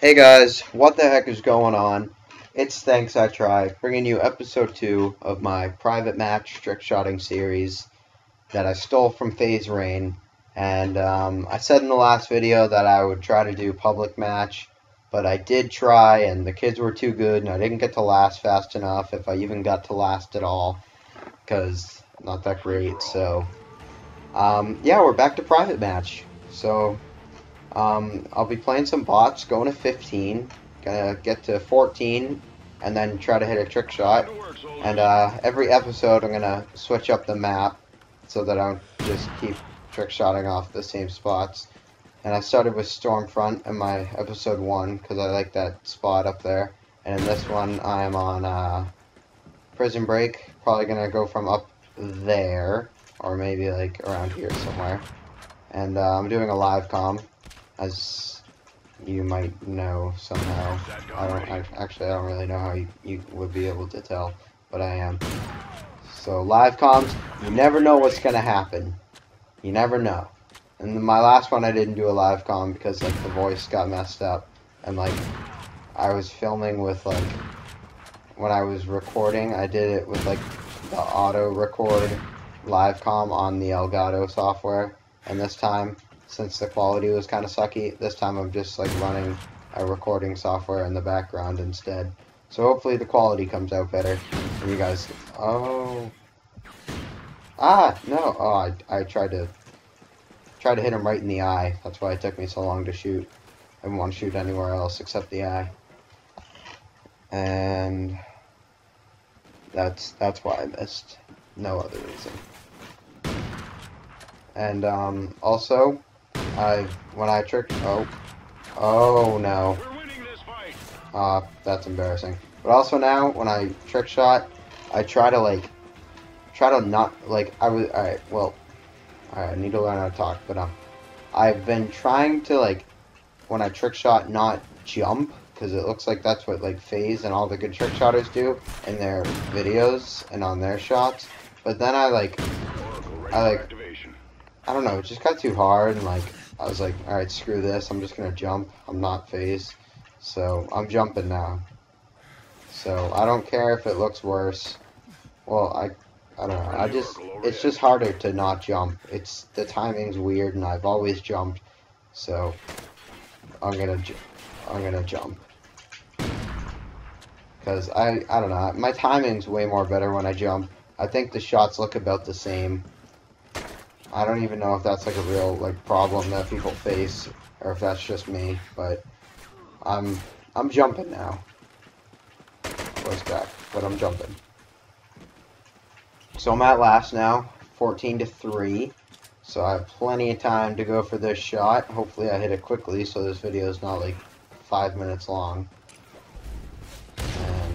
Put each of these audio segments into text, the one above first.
Hey guys, what the heck is going on? It's Thanks I Try, bringing you episode 2 of my private match trick shotting series that I stole from FaZe Rain. And um, I said in the last video that I would try to do public match, but I did try and the kids were too good and I didn't get to last fast enough, if I even got to last at all, because not that great, so... Um, yeah, we're back to private match. So, um, I'll be playing some bots, going to 15, gonna get to 14, and then try to hit a trick shot. And uh, every episode, I'm gonna switch up the map so that I don't just keep trick shotting off the same spots. And I started with Stormfront in my episode 1 because I like that spot up there. And in this one, I'm on uh, Prison Break, probably gonna go from up there, or maybe like around here somewhere. And uh, I'm doing a live com, as you might know somehow. I don't I, actually. I don't really know how you, you would be able to tell, but I am. So live comms, you never know what's gonna happen. You never know. And my last one, I didn't do a live com because like the voice got messed up, and like I was filming with like when I was recording, I did it with like the auto record live com on the Elgato software, and this time since the quality was kind of sucky, this time I'm just like running a recording software in the background instead. So hopefully the quality comes out better. And you guys, oh, ah, no, oh, I, I tried to, tried to hit him right in the eye. That's why it took me so long to shoot. I didn't want to shoot anywhere else except the eye. And that's, that's why I missed. No other reason. And, um, also, I, when I tricked, oh, oh no. Ah, uh, that's embarrassing. But also now, when I trick shot, I try to, like, try to not, like, I was, alright, well, alright, I need to learn how to talk, but, um, I've been trying to, like, when I trick shot, not jump, because it looks like that's what, like, FaZe and all the good trick shotters do in their videos and on their shots. But then I, like, I, like, I don't know, it just got too hard, and, like, I was like, alright, screw this, I'm just gonna jump. I'm not FaZe. So, I'm jumping now. So, I don't care if it looks worse. Well, I, I don't know, I just, it's just harder to not jump. It's, the timing's weird, and I've always jumped. So, I'm gonna, I'm gonna jump. Because, I, I don't know, my timing's way more better when I jump. I think the shots look about the same. I don't even know if that's like a real like problem that people face or if that's just me, but I'm I'm jumping now. Voice back, but I'm jumping. So I'm at last now, 14 to 3. So I have plenty of time to go for this shot. Hopefully I hit it quickly so this video is not like 5 minutes long. And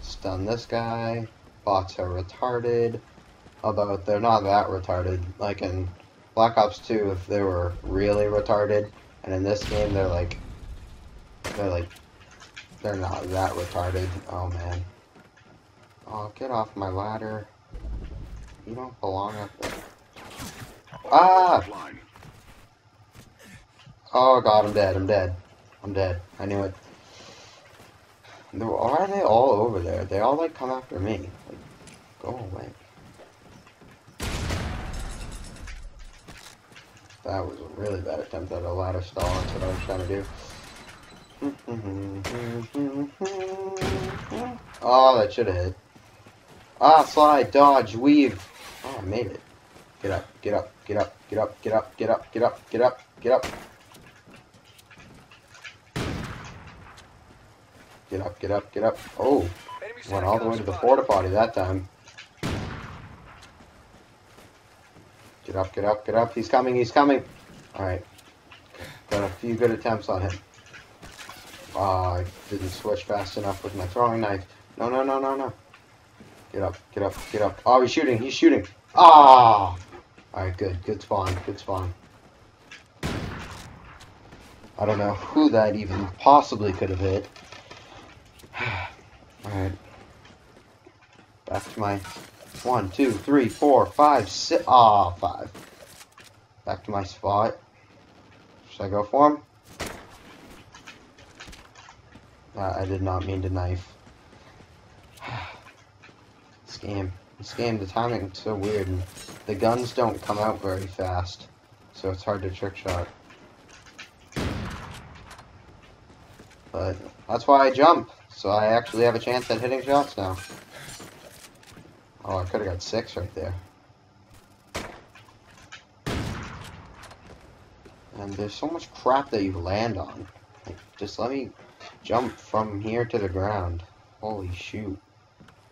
stun this guy. Bots are retarded. Although they're not that retarded. Like in Black Ops 2, if they were really retarded, and in this game they're like, they're like, they're not that retarded. Oh man. Oh, get off my ladder. You don't belong up there. Ah! Oh god, I'm dead, I'm dead. I'm dead. I knew it. Why are they all over there? They all like come after me. Like, go away. That was a really bad attempt at a ladder stall, that's what I was trying to do. oh, that should have hit. Ah, slide, dodge, weave. Oh, I made it. Get up, get up, get up, get up, get up, get up, get up, get up, get up. Get up, get up, get up. Oh, went all the way to the porta potty that time. Get up, get up, get up. He's coming, he's coming. Alright. Got a few good attempts on him. Oh, I didn't switch fast enough with my throwing knife. No, no, no, no, no. Get up, get up, get up. Oh, he's shooting, he's shooting. Ah! Oh! Alright, good. Good spawn, good spawn. I don't know who that even possibly could have hit. Alright. Back to my one, two, three, four, five, six. Ah, five. Back to my spot. Should I go for him? Uh, I did not mean to knife. this game, this game, the timing is so weird, and the guns don't come out very fast, so it's hard to trick shot. But that's why I jump, so I actually have a chance at hitting shots now. Oh, I could have got six right there. And there's so much crap that you land on. Like, just let me jump from here to the ground. Holy shoot.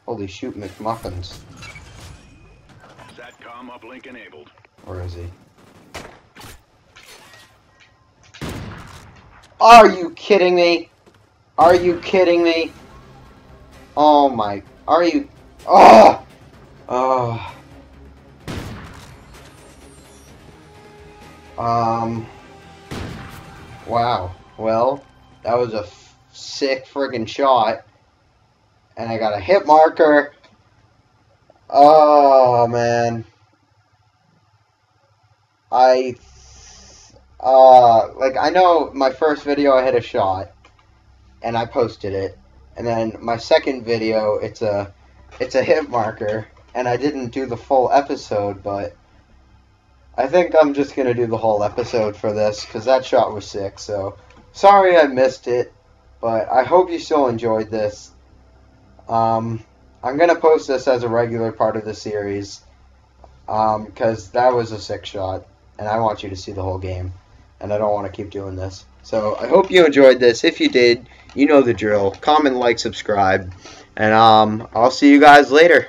Holy shoot, McMuffins. SATCOM uplink enabled. Where is he? Are you kidding me? Are you kidding me? Oh my, are you, oh, oh. Um, wow, well, that was a sick friggin' shot. And I got a hit marker. Oh, man. I uh like I know my first video I hit a shot and I posted it and then my second video it's a it's a hit marker and I didn't do the full episode but I think I'm just gonna do the whole episode for this because that shot was sick so sorry I missed it but I hope you still enjoyed this um I'm gonna post this as a regular part of the series because um, that was a sick shot and I want you to see the whole game, and I don't want to keep doing this. So I hope you enjoyed this. If you did, you know the drill. Comment, like, subscribe, and um, I'll see you guys later.